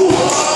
Whoa!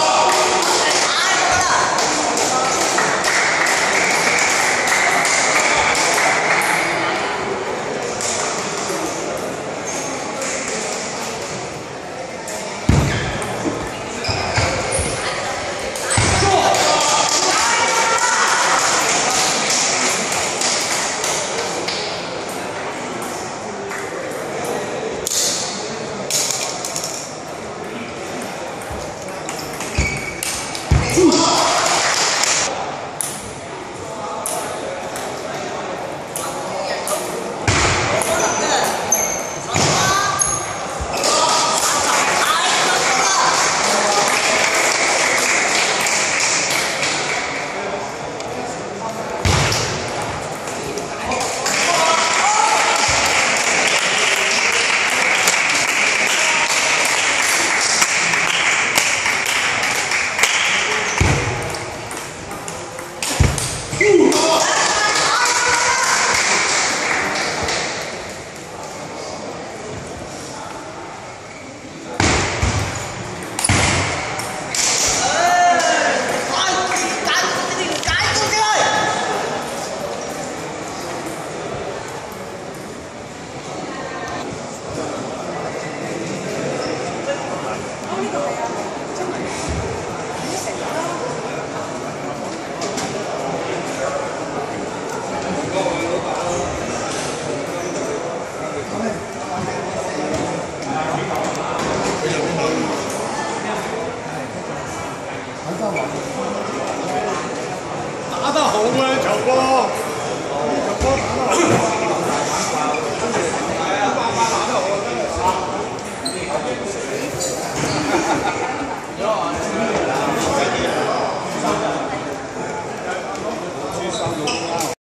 Ooh.